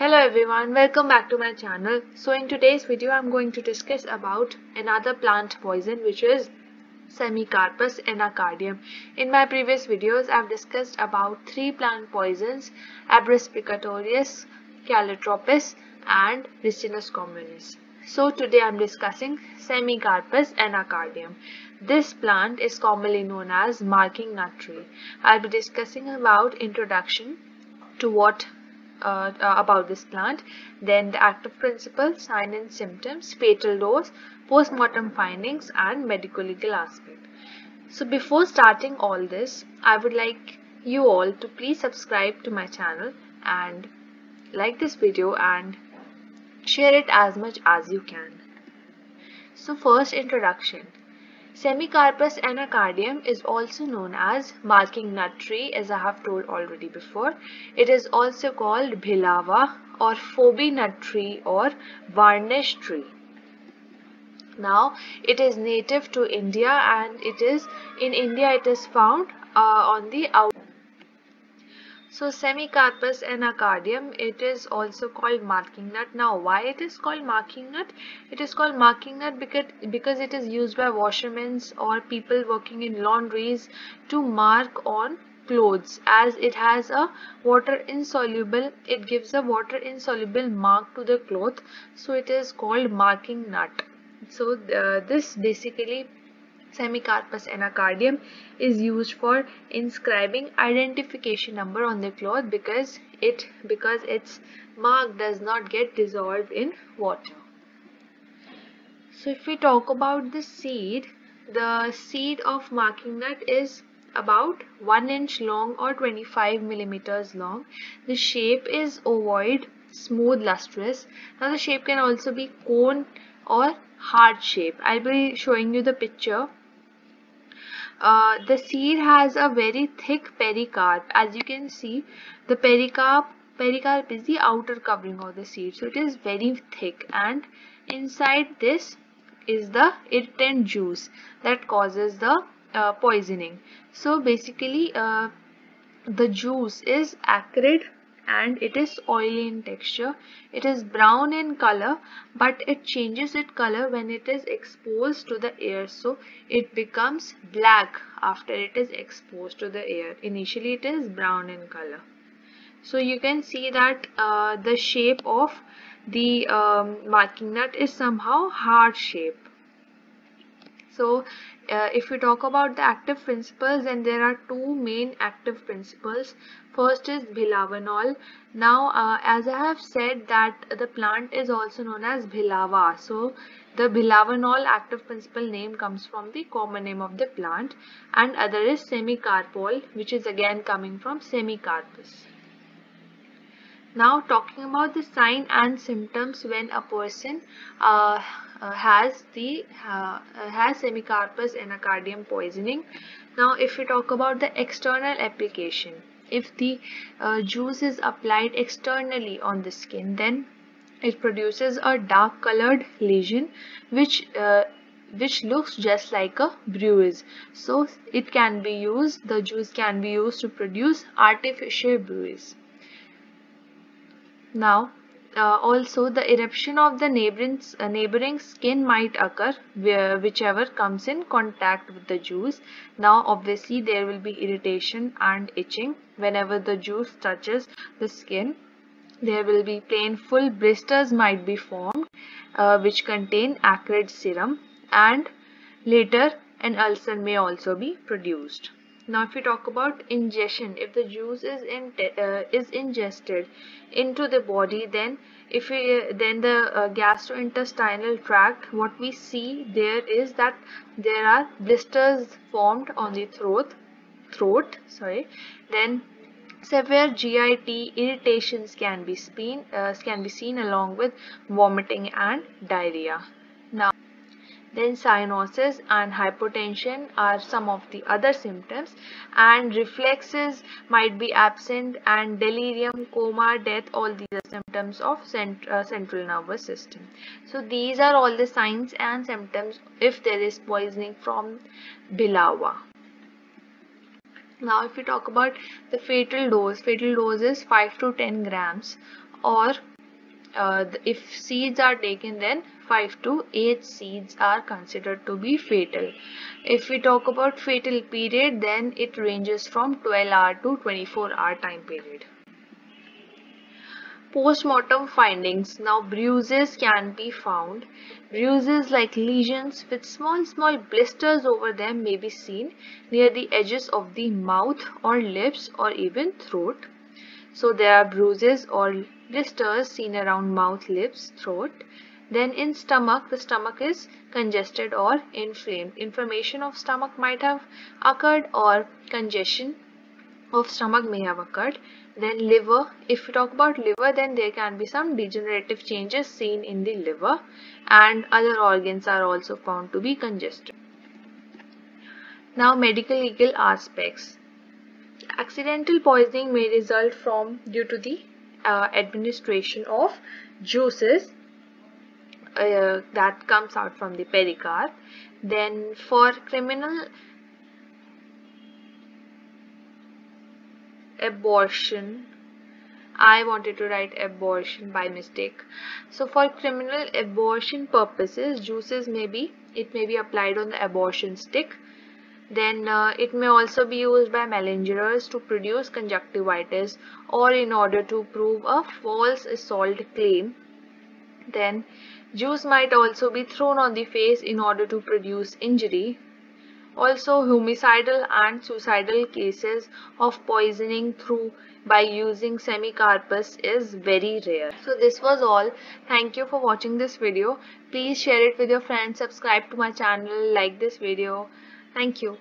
Hello everyone, welcome back to my channel. So in today's video I'm going to discuss about another plant poison which is Semecarpus anacardium. In my previous videos I've discussed about three plant poisons Abrus precatorius, Calotropis and Ricinus communis. So today I'm discussing Semecarpus anacardium. This plant is commonly known as marking nut tree. I'll be discussing about introduction to what uh, uh, about this plant, then the active principle, sign and symptoms, fatal dose, post-mortem findings and medical legal aspect. So before starting all this, I would like you all to please subscribe to my channel and like this video and share it as much as you can. So first introduction. Semecarpus anacardium is also known as marking nut tree as I have told already before. It is also called bhilawa or phobi nut tree or varnish tree. Now it is native to India and it is in India it is found uh, on the out so Semecarpus anacardium, it is also called marking nut. Now why it is called marking nut? It is called marking nut because, because it is used by washermen or people working in laundries to mark on clothes as it has a water insoluble it gives a water insoluble mark to the cloth so it is called marking nut so uh, this basically Semecarpus anacardium is used for inscribing identification number on the cloth because it because its mark does not get dissolved in water. So if we talk about the seed, the seed of marking nut is about 1 inch long or 25 millimeters long. The shape is ovoid, smooth, lustrous. Now the shape can also be cone or heart shape. I'll be showing you the picture uh, the seed has a very thick pericarp. As you can see the pericarp pericarp is the outer covering of the seed. So it is very thick and inside this is the irritant juice that causes the uh, poisoning. So basically uh, the juice is acrid and it is oily in texture. It is brown in color but it changes its color when it is exposed to the air. So it becomes black after it is exposed to the air. Initially it is brown in color. So you can see that uh, the shape of the um, marking nut is somehow heart shape. So uh, if we talk about the active principles then there are two main active principles. First is bhilawanol now uh, as I have said that the plant is also known as bhilawa. so the bhilawanol active principle name comes from the common name of the plant. And other is semecarpol which is again coming from semecarpus. Now talking about the sign and symptoms when a person uh, uh, has the uh, has semecarpus anacardium poisoning. Now if we talk about the external application, if the uh, juice is applied externally on the skin then it produces a dark colored lesion which uh, which looks just like a bruise so it can be used the juice can be used to produce artificial bruise now, uh, also the eruption of the neighboring, uh, neighboring skin might occur where, whichever comes in contact with the juice. Now, obviously, there will be irritation and itching whenever the juice touches the skin. There will be painful blisters might be formed uh, which contain acrid serum and later an ulcer may also be produced. Now if we talk about ingestion, if the juice is in, uh, is ingested into the body, then if we uh, then the uh, gastrointestinal tract, what we see there is that there are blisters formed on the throat, throat. Sorry. Then severe GIT irritations can be seen uh, can be seen along with vomiting and diarrhea. Then cyanosis and hypotension are some of the other symptoms and reflexes might be absent and delirium, coma, death all these are symptoms of cent uh, central nervous system. So these are all the signs and symptoms if there is poisoning from Bhilawa. Now if we talk about the fatal dose, fatal dose is 5 to 10 grams or uh, if seeds are taken then 5 to 8 seeds are considered to be fatal. If we talk about fatal period then it ranges from 12 hour to 24 hour time period. Postmortem findings. Now bruises can be found. Bruises like lesions with small small blisters over them may be seen near the edges of the mouth or lips or even throat. So there are bruises or blisters seen around mouth, lips, throat. Then in stomach, the stomach is congested or inflamed. Inflammation of stomach might have occurred or congestion of stomach may have occurred. Then liver, if we talk about liver then there can be some degenerative changes seen in the liver and other organs are also found to be congested. Now medical legal aspects. Accidental poisoning may result from due to the uh, administration of juices uh, that comes out from the pericarp. Then for criminal abortion I wanted to write abortion by mistake. So for criminal abortion purposes, juices may be, it may be applied on the abortion stick. Then uh, it may also be used by malingerers to produce conjunctivitis or in order to prove a false assault claim. Then juice might also be thrown on the face in order to produce injury also, homicidal and suicidal cases of poisoning through by using semecarpus is very rare. So this was all. Thank you for watching this video. Please share it with your friends, subscribe to my channel, like this video. Thank you.